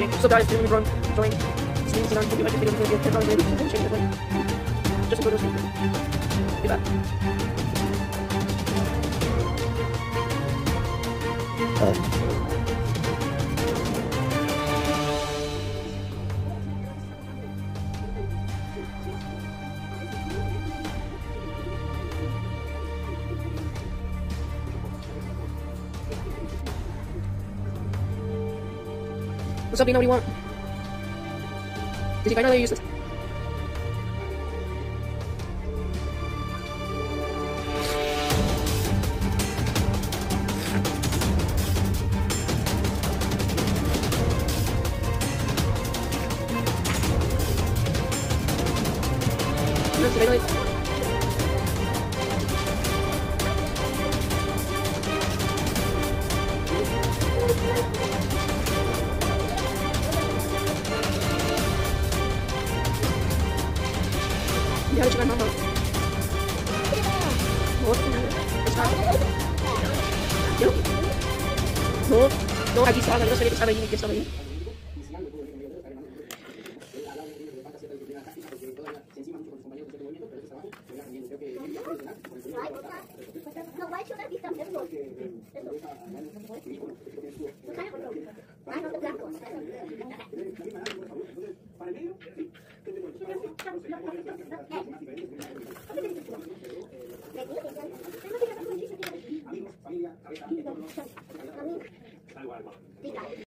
So guys, do LeBron join. Stream Zidane. Hope you like the video. Give ten dollars later. Change. Just go to sleep. Back. Uh, What's do you want? Did he finally use it? Did he Dia harus makan mahal. Một, no, lagi salah, no saya salah ini, dia Amigos, familia.